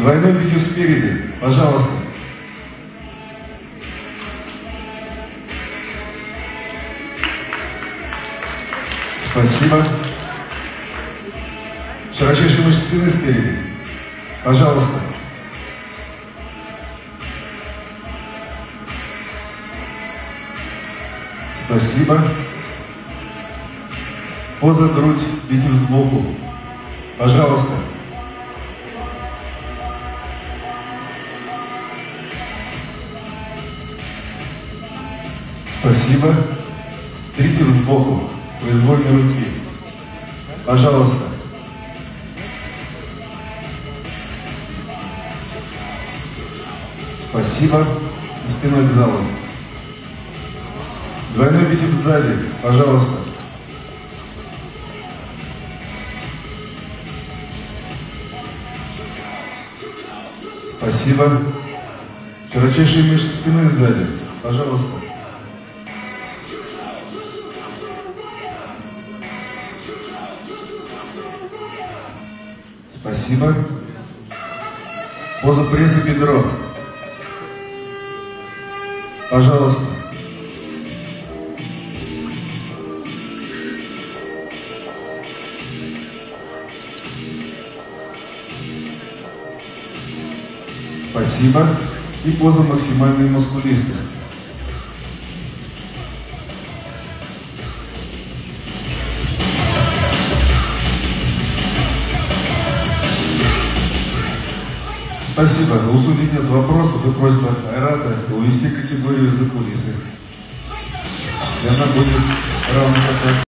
Двойной битью спереди. Пожалуйста. Спасибо. Широчайшие мышцы спины спереди. Пожалуйста. Спасибо. Поза грудь, битив сбоку. Пожалуйста. Спасибо. Тритив сбоку, произвольной руки. Пожалуйста. Спасибо. Спиной к залу. Двойной битив сзади, пожалуйста. Спасибо. Широчайшие мышцы спины сзади, пожалуйста. Спасибо. Поза пресса бедро. Пожалуйста. Спасибо. И поза максимальной мускулистости. Спасибо. У судей нет вопросов и просьба Айрата увести категорию за кулисы. И она будет равно как раз